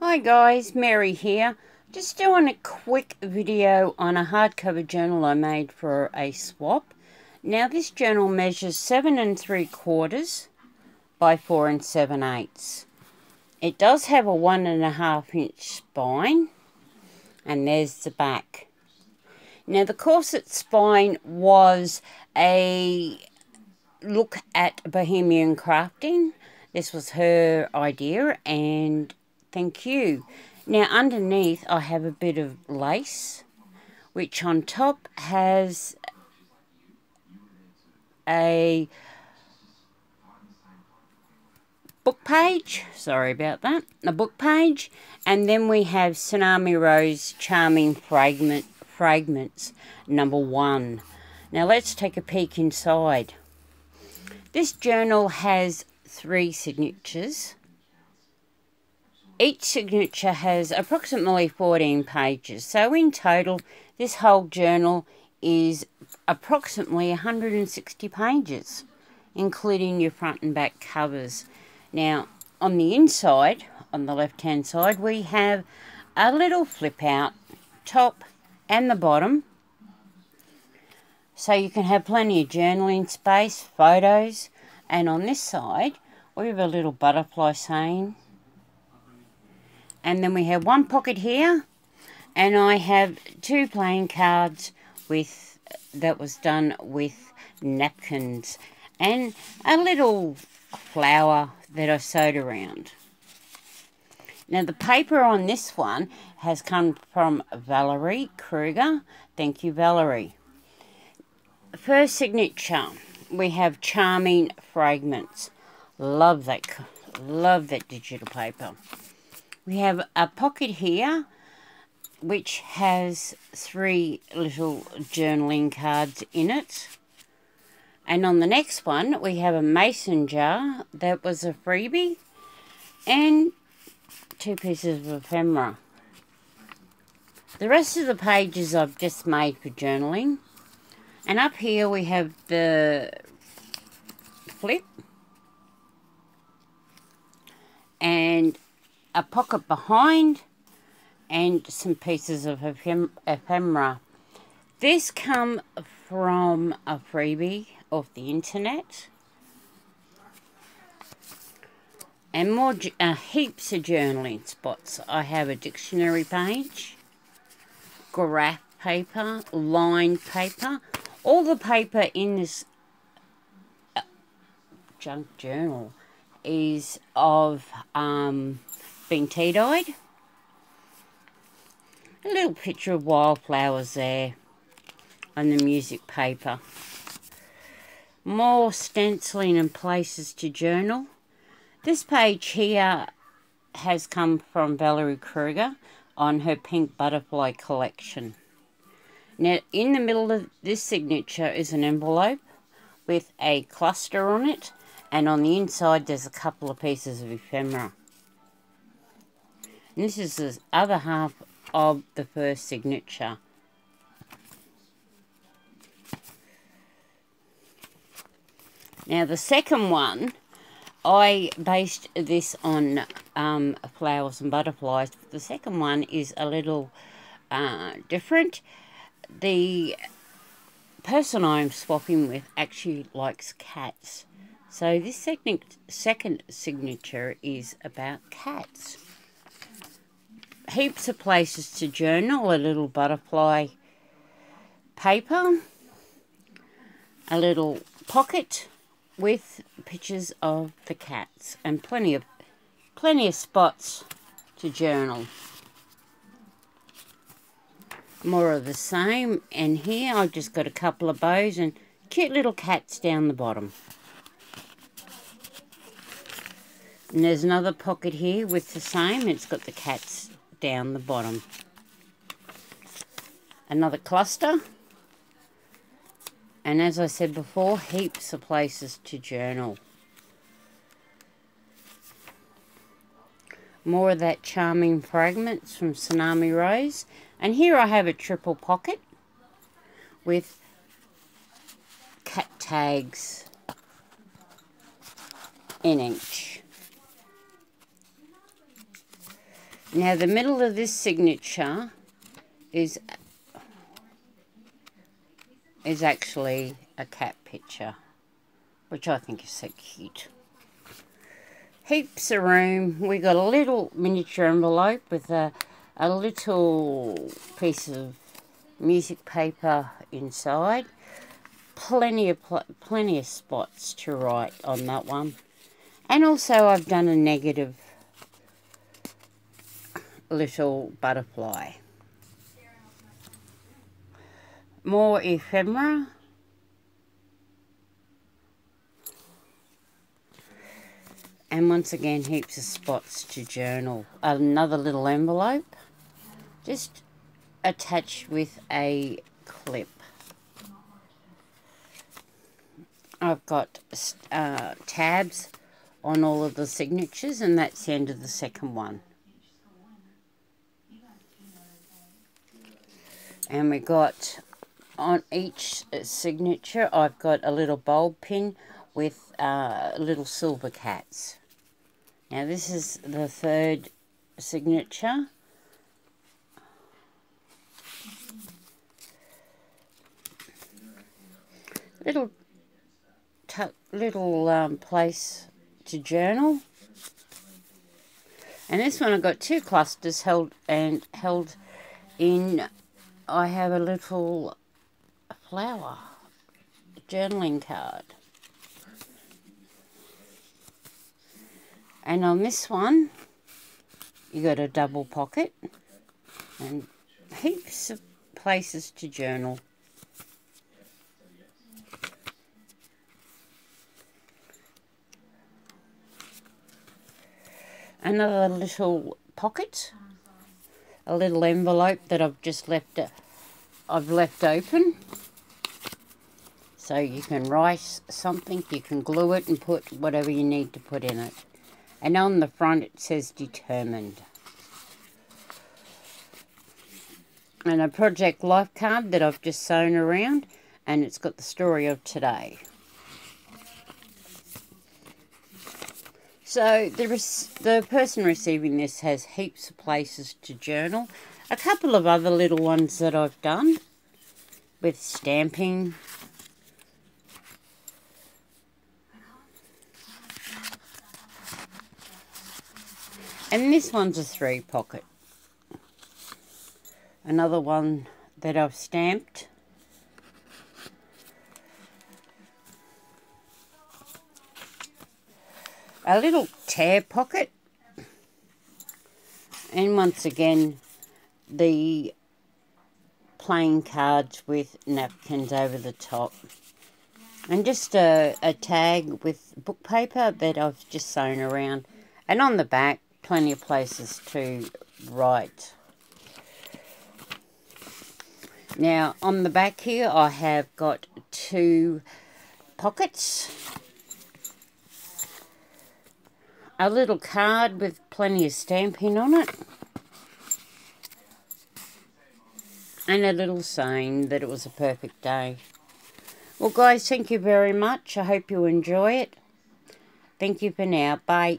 Hi guys, Mary here. Just doing a quick video on a hardcover journal I made for a swap. Now this journal measures 7 and 3 quarters by 4 and 7 eighths. It does have a one and a half inch spine and there's the back. Now the corset spine was a look at Bohemian crafting. This was her idea and Thank you. Now underneath I have a bit of lace which on top has a book page. Sorry about that. A book page. And then we have Tsunami Rose Charming Fragment Fragments number one. Now let's take a peek inside. This journal has three signatures each signature has approximately 14 pages, so in total, this whole journal is approximately 160 pages, including your front and back covers. Now, on the inside, on the left hand side, we have a little flip out top and the bottom. So you can have plenty of journaling space, photos, and on this side, we have a little butterfly saying and then we have one pocket here and I have two playing cards with that was done with napkins and a little flower that I sewed around. Now the paper on this one has come from Valerie Kruger. Thank you Valerie. First signature we have Charming Fragments. Love that, love that digital paper. We have a pocket here which has three little journaling cards in it. And on the next one, we have a mason jar that was a freebie and two pieces of ephemera. The rest of the pages I've just made for journaling. And up here we have the flip and a pocket behind and some pieces of ephem ephemera. This come from a freebie off the internet. And more uh, heaps of journaling spots. I have a dictionary page, graph paper, lined paper. All the paper in this uh, junk journal is of um, been tea-dyed. A little picture of wildflowers there on the music paper. More stenciling and places to journal. This page here has come from Valerie Kruger on her pink butterfly collection. Now, in the middle of this signature is an envelope with a cluster on it, and on the inside there's a couple of pieces of ephemera. This is the other half of the first signature. Now the second one, I based this on um, flowers and butterflies. The second one is a little uh, different. The person I'm swapping with actually likes cats. So this second signature is about cats heaps of places to journal, a little butterfly paper, a little pocket with pictures of the cats and plenty of plenty of spots to journal. More of the same and here I've just got a couple of bows and cute little cats down the bottom. And there's another pocket here with the same. It's got the cats down the bottom. Another cluster. And as I said before, heaps of places to journal. More of that charming fragments from Tsunami Rose. And here I have a triple pocket with cat tags in each. Now the middle of this signature is is actually a cat picture, which I think is so cute. Heaps of room. We got a little miniature envelope with a, a little piece of music paper inside. Plenty of pl plenty of spots to write on that one. And also I've done a negative little butterfly. More ephemera. And once again, heaps of spots to journal. Another little envelope. Just attached with a clip. I've got uh, tabs on all of the signatures and that's the end of the second one. And we got on each signature I've got a little bulb pin with uh, little silver cats. Now this is the third signature. Little little um, place to journal. And this one I've got two clusters held and held in I have a little flower journaling card. And on this one, you got a double pocket and heaps of places to journal. Another little pocket, a little envelope that I've just left, uh, I've left open. So you can write something, you can glue it and put whatever you need to put in it. And on the front it says determined. And a Project Life card that I've just sewn around and it's got the story of today. So the, the person receiving this has heaps of places to journal. A couple of other little ones that I've done with stamping And this one's a three pocket. Another one that I've stamped. A little tear pocket. And once again, the plain cards with napkins over the top. And just a, a tag with book paper that I've just sewn around. And on the back, plenty of places to write. Now, on the back here, I have got two pockets. A little card with plenty of stamping on it. And a little saying that it was a perfect day. Well, guys, thank you very much. I hope you enjoy it. Thank you for now. Bye.